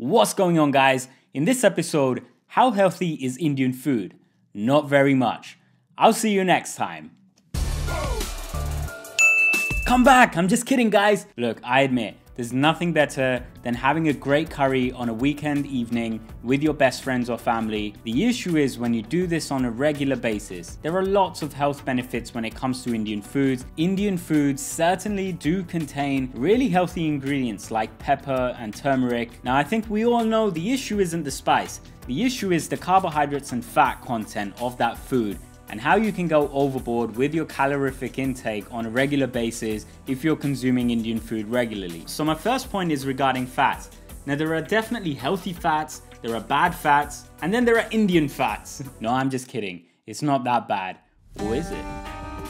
What's going on, guys? In this episode, how healthy is Indian food? Not very much. I'll see you next time. Come back! I'm just kidding, guys. Look, I admit, there's nothing better than having a great curry on a weekend evening with your best friends or family. The issue is when you do this on a regular basis, there are lots of health benefits when it comes to Indian foods. Indian foods certainly do contain really healthy ingredients like pepper and turmeric. Now, I think we all know the issue isn't the spice. The issue is the carbohydrates and fat content of that food and how you can go overboard with your calorific intake on a regular basis if you're consuming Indian food regularly. So my first point is regarding fats. Now there are definitely healthy fats, there are bad fats, and then there are Indian fats. no, I'm just kidding. It's not that bad. Or is it?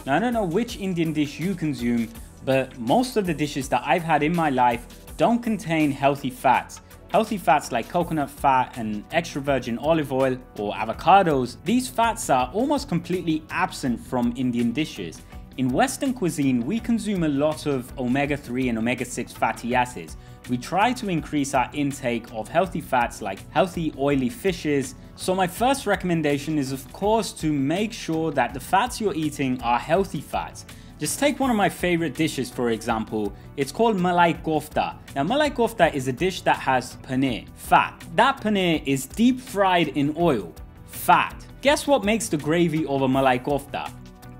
Now I don't know which Indian dish you consume, but most of the dishes that I've had in my life don't contain healthy fats. Healthy fats like coconut fat and extra virgin olive oil or avocados, these fats are almost completely absent from Indian dishes. In Western cuisine, we consume a lot of omega-3 and omega-6 fatty acids. We try to increase our intake of healthy fats like healthy oily fishes. So my first recommendation is of course to make sure that the fats you're eating are healthy fats. Just take one of my favorite dishes for example, it's called malai kofta. Now malai kofta is a dish that has paneer, fat. That paneer is deep fried in oil, fat. Guess what makes the gravy of a malai kofta?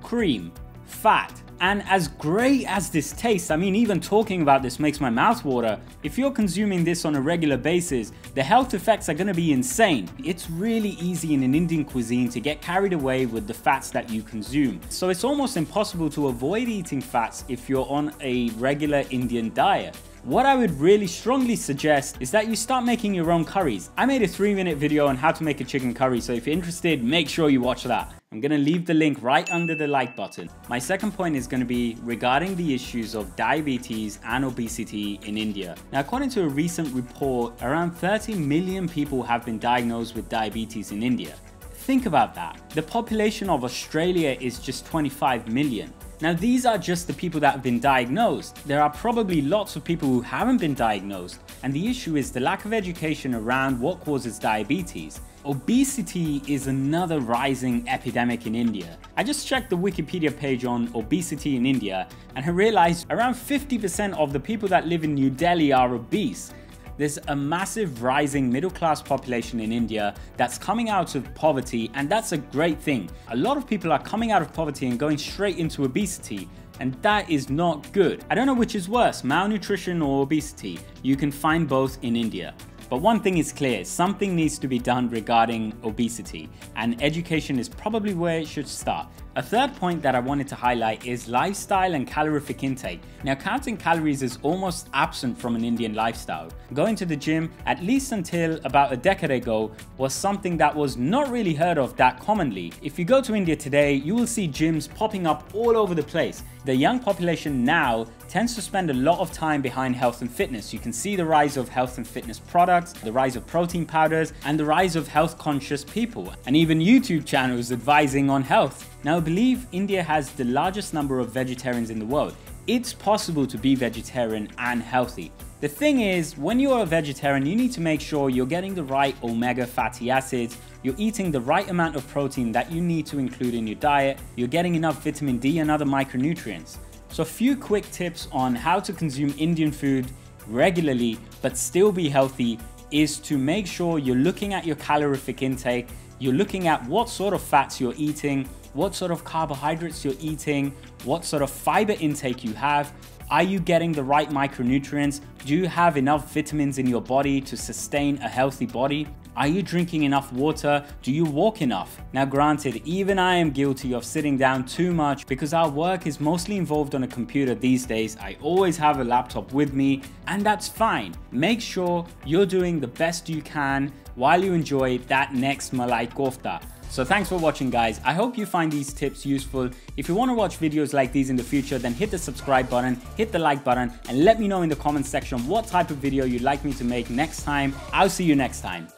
Cream, fat. And as great as this tastes, I mean, even talking about this makes my mouth water. If you're consuming this on a regular basis, the health effects are gonna be insane. It's really easy in an Indian cuisine to get carried away with the fats that you consume. So it's almost impossible to avoid eating fats if you're on a regular Indian diet. What I would really strongly suggest is that you start making your own curries. I made a three minute video on how to make a chicken curry, so if you're interested, make sure you watch that. I'm gonna leave the link right under the like button. My second point is gonna be regarding the issues of diabetes and obesity in India. Now, according to a recent report, around 30 million people have been diagnosed with diabetes in India. Think about that. The population of Australia is just 25 million. Now these are just the people that have been diagnosed. There are probably lots of people who haven't been diagnosed and the issue is the lack of education around what causes diabetes. Obesity is another rising epidemic in India. I just checked the Wikipedia page on obesity in India and I realized around 50% of the people that live in New Delhi are obese. There's a massive rising middle class population in India that's coming out of poverty, and that's a great thing. A lot of people are coming out of poverty and going straight into obesity, and that is not good. I don't know which is worse, malnutrition or obesity. You can find both in India. But one thing is clear, something needs to be done regarding obesity, and education is probably where it should start. A third point that I wanted to highlight is lifestyle and calorific intake. Now counting calories is almost absent from an Indian lifestyle. Going to the gym, at least until about a decade ago, was something that was not really heard of that commonly. If you go to India today, you will see gyms popping up all over the place. The young population now tends to spend a lot of time behind health and fitness. You can see the rise of health and fitness products, the rise of protein powders, and the rise of health conscious people, and even YouTube channels advising on health. Now, I believe India has the largest number of vegetarians in the world. It's possible to be vegetarian and healthy. The thing is, when you're a vegetarian, you need to make sure you're getting the right omega fatty acids, you're eating the right amount of protein that you need to include in your diet, you're getting enough vitamin D and other micronutrients. So a few quick tips on how to consume Indian food regularly but still be healthy is to make sure you're looking at your calorific intake, you're looking at what sort of fats you're eating, what sort of carbohydrates you're eating, what sort of fiber intake you have. Are you getting the right micronutrients? Do you have enough vitamins in your body to sustain a healthy body? Are you drinking enough water? Do you walk enough? Now granted, even I am guilty of sitting down too much because our work is mostly involved on a computer these days. I always have a laptop with me and that's fine. Make sure you're doing the best you can while you enjoy that next Malai Kofta. So thanks for watching guys. I hope you find these tips useful. If you want to watch videos like these in the future, then hit the subscribe button, hit the like button, and let me know in the comments section what type of video you'd like me to make next time. I'll see you next time.